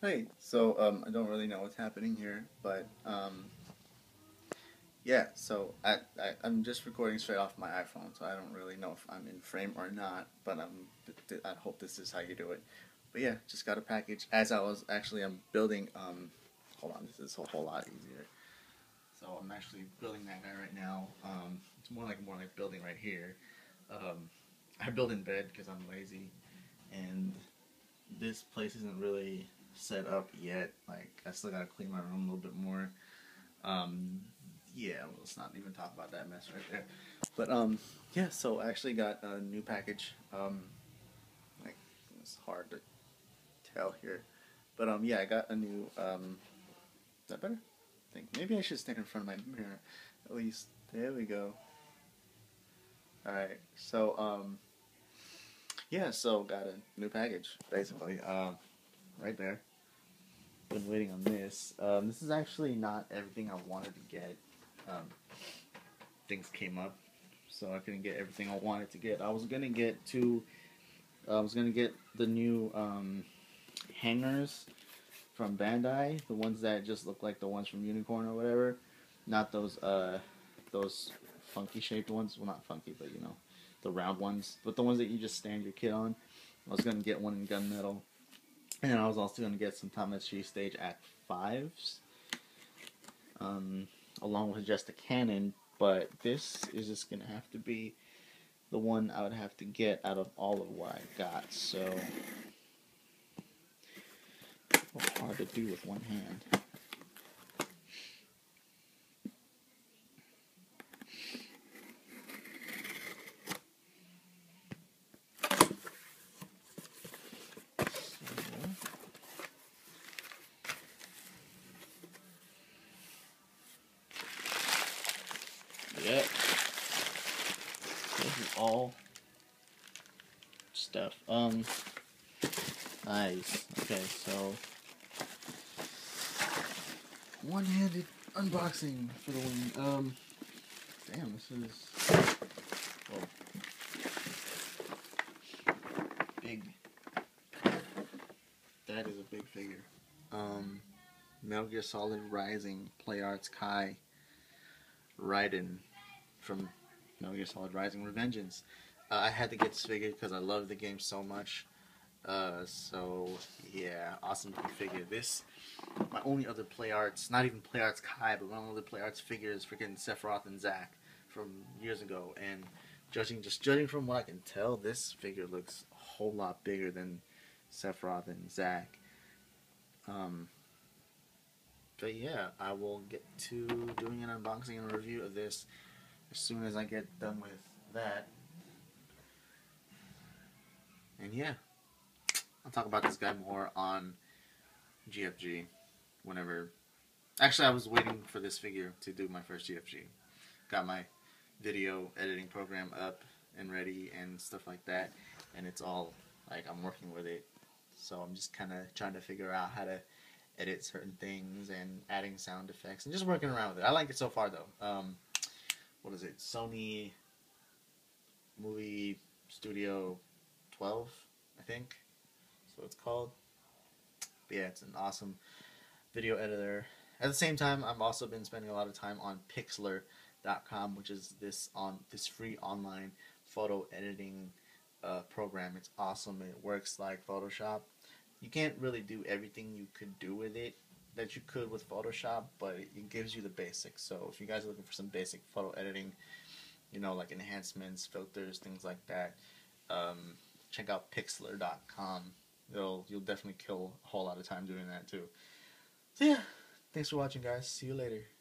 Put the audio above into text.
Hey, so um, I don't really know what's happening here, but um, yeah, so I, I I'm just recording straight off my iPhone, so I don't really know if I'm in frame or not, but I'm I hope this is how you do it. But yeah, just got a package. As I was actually I'm building um, hold on, this is a whole lot easier. So I'm actually building that guy right now. Um, it's more like more like building right here. Um, I build in bed because I'm lazy, and this place isn't really set up yet. Like I still gotta clean my room a little bit more. Um, yeah, let's not even talk about that mess right there. But um, yeah, so I actually got a new package. Um, like it's hard to tell here, but um, yeah, I got a new um. Is that better? I think maybe I should stand in front of my mirror. At least there we go. All right, so um. Yeah, so got a new package basically. Um, right there been waiting on this. Um, this is actually not everything I wanted to get. Um, things came up, so I couldn't get everything I wanted to get. I was gonna get two. I was gonna get the new um, hangers from Bandai, the ones that just look like the ones from Unicorn or whatever, not those uh, those funky shaped ones. Well, not funky, but you know, the round ones, but the ones that you just stand your kit on. I was gonna get one in gunmetal and I was also going to get some Tamashii Stage Act 5s, um, along with just a cannon, but this is just going to have to be the one I would have to get out of all of what I got, so hard to do with one hand. Yep. This is all stuff. Um, nice. Okay, so one-handed unboxing for the win. Um, damn, this is well, big. That is a big figure. Um, Metal Gear Solid Rising Play Arts Kai Raiden from Metal Gear Solid Rising Revengeance. Uh, I had to get this figure because I love the game so much. Uh, so yeah, awesome looking figure. This, my only other play arts, not even play arts Kai, but my only other play arts figure is freaking Sephiroth and Zack from years ago. And judging, just judging from what I can tell, this figure looks a whole lot bigger than Sephiroth and Zack. Um, but yeah, I will get to doing an unboxing and review of this as soon as I get done with that. And yeah, I'll talk about this guy more on GFG whenever. Actually, I was waiting for this figure to do my first GFG. Got my video editing program up and ready and stuff like that, and it's all like I'm working with it. So I'm just kind of trying to figure out how to edit certain things and adding sound effects and just working around with it. I like it so far though. Um, what is it? Sony Movie Studio 12, I think. That's what it's called. But yeah, it's an awesome video editor. At the same time, I've also been spending a lot of time on Pixlr.com, which is this on this free online photo editing uh, program. It's awesome. It works like Photoshop you can't really do everything you could do with it that you could with Photoshop, but it gives you the basics. So if you guys are looking for some basic photo editing, you know, like enhancements, filters, things like that, um, check out Pixlr.com. It'll you'll definitely kill a whole lot of time doing that too. So yeah, thanks for watching, guys. See you later.